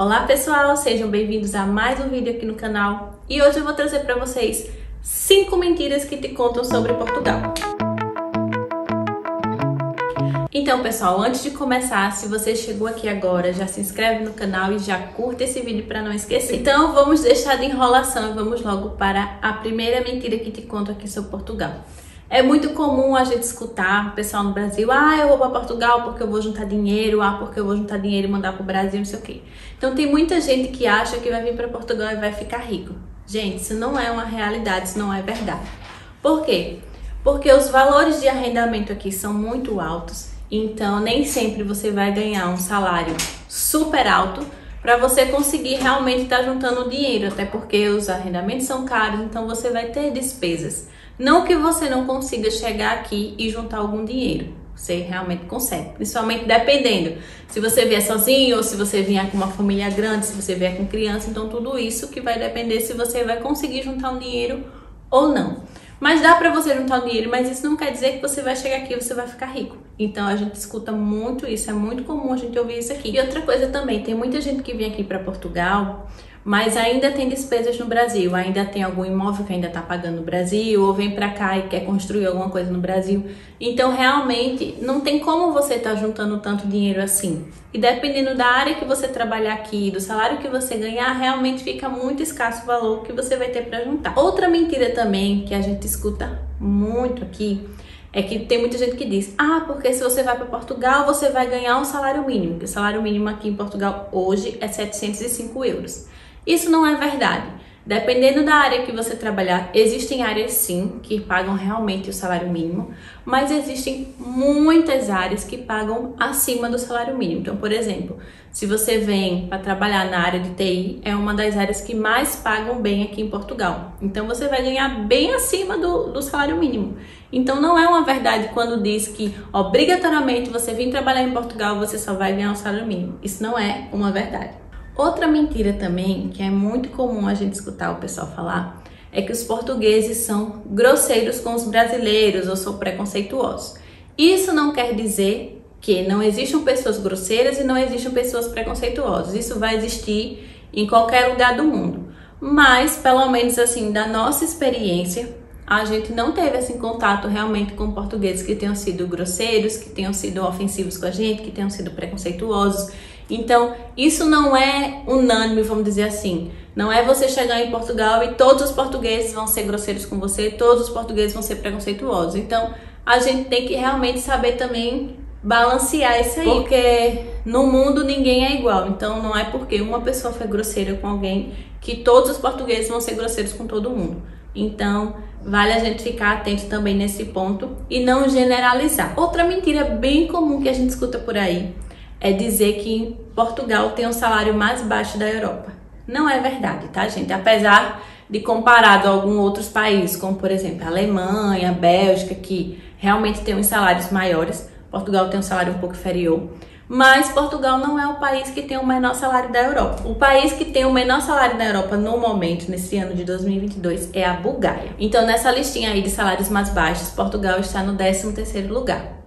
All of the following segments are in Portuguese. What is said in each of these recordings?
Olá pessoal, sejam bem-vindos a mais um vídeo aqui no canal e hoje eu vou trazer para vocês 5 mentiras que te contam sobre Portugal. Então pessoal, antes de começar, se você chegou aqui agora, já se inscreve no canal e já curta esse vídeo para não esquecer. Então vamos deixar de enrolação e vamos logo para a primeira mentira que te conto aqui sobre Portugal. É muito comum a gente escutar o pessoal no Brasil, ah, eu vou para Portugal porque eu vou juntar dinheiro, ah, porque eu vou juntar dinheiro e mandar para o Brasil, não sei o quê. Então tem muita gente que acha que vai vir para Portugal e vai ficar rico. Gente, isso não é uma realidade, isso não é verdade. Por quê? Porque os valores de arrendamento aqui são muito altos, então nem sempre você vai ganhar um salário super alto para você conseguir realmente estar tá juntando dinheiro, até porque os arrendamentos são caros, então você vai ter despesas. Não que você não consiga chegar aqui e juntar algum dinheiro. Você realmente consegue, principalmente dependendo. Se você vier sozinho ou se você vier com uma família grande, se você vier com criança, então tudo isso que vai depender se você vai conseguir juntar um dinheiro ou não. Mas dá para você juntar o dinheiro, mas isso não quer dizer que você vai chegar aqui e você vai ficar rico. Então a gente escuta muito isso, é muito comum a gente ouvir isso aqui. E outra coisa também, tem muita gente que vem aqui para Portugal mas ainda tem despesas no Brasil, ainda tem algum imóvel que ainda está pagando no Brasil, ou vem para cá e quer construir alguma coisa no Brasil. Então, realmente, não tem como você estar tá juntando tanto dinheiro assim. E dependendo da área que você trabalhar aqui, do salário que você ganhar, realmente fica muito escasso o valor que você vai ter para juntar. Outra mentira também que a gente escuta muito aqui é que tem muita gente que diz: ah, porque se você vai para Portugal, você vai ganhar um salário mínimo. o salário mínimo aqui em Portugal hoje é 705 euros. Isso não é verdade. Dependendo da área que você trabalhar, existem áreas sim que pagam realmente o salário mínimo, mas existem muitas áreas que pagam acima do salário mínimo. Então, por exemplo, se você vem para trabalhar na área de TI, é uma das áreas que mais pagam bem aqui em Portugal. Então, você vai ganhar bem acima do, do salário mínimo. Então, não é uma verdade quando diz que obrigatoriamente você vir trabalhar em Portugal, você só vai ganhar o salário mínimo. Isso não é uma verdade. Outra mentira também, que é muito comum a gente escutar o pessoal falar, é que os portugueses são grosseiros com os brasileiros ou são preconceituosos. Isso não quer dizer que não existam pessoas grosseiras e não existam pessoas preconceituosas. Isso vai existir em qualquer lugar do mundo. Mas, pelo menos assim, da nossa experiência, a gente não teve assim contato realmente com portugueses que tenham sido grosseiros, que tenham sido ofensivos com a gente, que tenham sido preconceituosos. Então, isso não é unânime, vamos dizer assim. Não é você chegar em Portugal e todos os portugueses vão ser grosseiros com você, todos os portugueses vão ser preconceituosos. Então, a gente tem que realmente saber também balancear isso aí, porque no mundo ninguém é igual. Então, não é porque uma pessoa foi grosseira com alguém que todos os portugueses vão ser grosseiros com todo mundo. Então, vale a gente ficar atento também nesse ponto e não generalizar. Outra mentira bem comum que a gente escuta por aí é dizer que Portugal tem o um salário mais baixo da Europa. Não é verdade, tá, gente? Apesar de comparado a alguns outros países, como por exemplo a Alemanha, a Bélgica, que realmente tem uns salários maiores, Portugal tem um salário um pouco inferior. Mas Portugal não é o país que tem o menor salário da Europa. O país que tem o menor salário da Europa no momento, nesse ano de 2022, é a Bulgária. Então, nessa listinha aí de salários mais baixos, Portugal está no 13 terceiro lugar.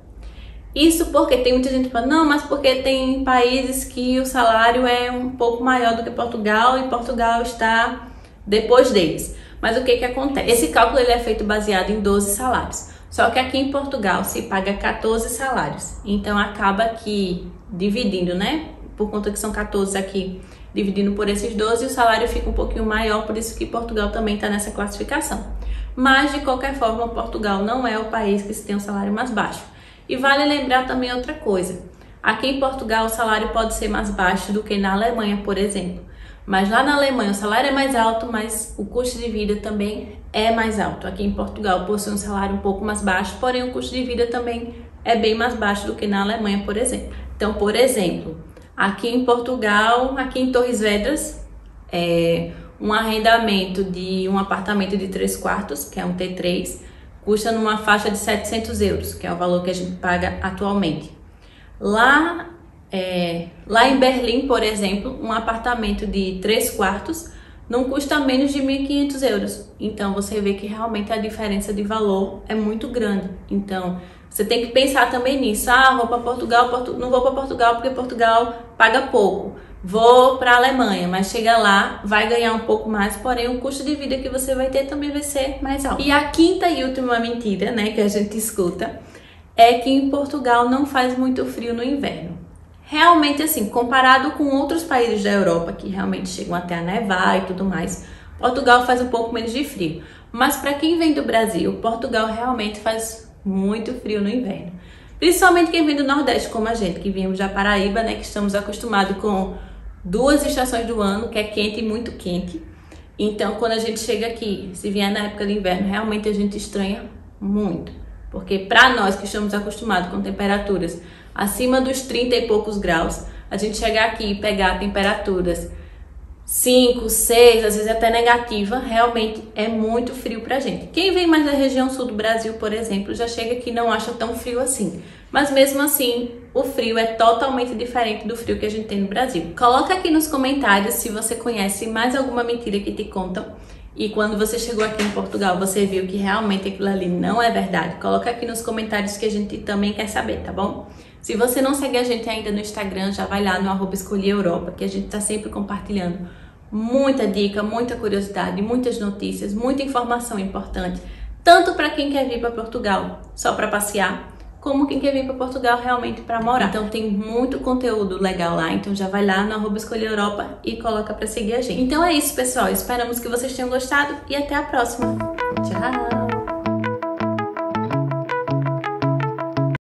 Isso porque tem muita gente que fala, não, mas porque tem países que o salário é um pouco maior do que Portugal e Portugal está depois deles. Mas o que que acontece? Esse cálculo ele é feito baseado em 12 salários. Só que aqui em Portugal se paga 14 salários. Então acaba que dividindo, né? Por conta que são 14 aqui, dividindo por esses 12, o salário fica um pouquinho maior, por isso que Portugal também está nessa classificação. Mas de qualquer forma, Portugal não é o país que se tem um salário mais baixo. E vale lembrar também outra coisa. Aqui em Portugal o salário pode ser mais baixo do que na Alemanha, por exemplo. Mas lá na Alemanha o salário é mais alto, mas o custo de vida também é mais alto. Aqui em Portugal possui um salário um pouco mais baixo, porém o custo de vida também é bem mais baixo do que na Alemanha, por exemplo. Então, por exemplo, aqui em Portugal, aqui em Torres Vedras, é, um arrendamento de um apartamento de 3 quartos, que é um T3, custa numa faixa de 700 euros, que é o valor que a gente paga atualmente. Lá, é, lá em Berlim, por exemplo, um apartamento de 3 quartos não custa menos de 1.500 euros. Então você vê que realmente a diferença de valor é muito grande. Então você tem que pensar também nisso. Ah, vou para Portugal, Portu não vou para Portugal porque Portugal paga pouco. Vou para a Alemanha, mas chega lá, vai ganhar um pouco mais, porém o custo de vida que você vai ter também vai ser mais alto. E a quinta e última mentira, né, que a gente escuta, é que em Portugal não faz muito frio no inverno. Realmente assim, comparado com outros países da Europa que realmente chegam até a nevar e tudo mais, Portugal faz um pouco menos de frio. Mas para quem vem do Brasil, Portugal realmente faz muito frio no inverno. Principalmente quem vem do Nordeste, como a gente, que viemos da Paraíba, né, que estamos acostumados com duas estações do ano, que é quente e muito quente. Então, quando a gente chega aqui, se vier na época do inverno, realmente a gente estranha muito. Porque para nós que estamos acostumados com temperaturas acima dos 30 e poucos graus, a gente chegar aqui e pegar temperaturas 5, 6, às vezes até negativa, realmente é muito frio pra gente. Quem vem mais da região sul do Brasil, por exemplo, já chega aqui e não acha tão frio assim. Mas mesmo assim, o frio é totalmente diferente do frio que a gente tem no Brasil. Coloca aqui nos comentários se você conhece mais alguma mentira que te contam. E quando você chegou aqui em Portugal, você viu que realmente aquilo ali não é verdade. Coloca aqui nos comentários que a gente também quer saber, tá bom? Se você não segue a gente ainda no Instagram, já vai lá no arroba Europa, que a gente está sempre compartilhando muita dica, muita curiosidade, muitas notícias, muita informação importante, tanto para quem quer vir para Portugal só para passear, como quem quer vir para Portugal realmente para morar. Então tem muito conteúdo legal lá, então já vai lá no arroba Europa e coloca para seguir a gente. Então é isso, pessoal. Esperamos que vocês tenham gostado e até a próxima. Tchau!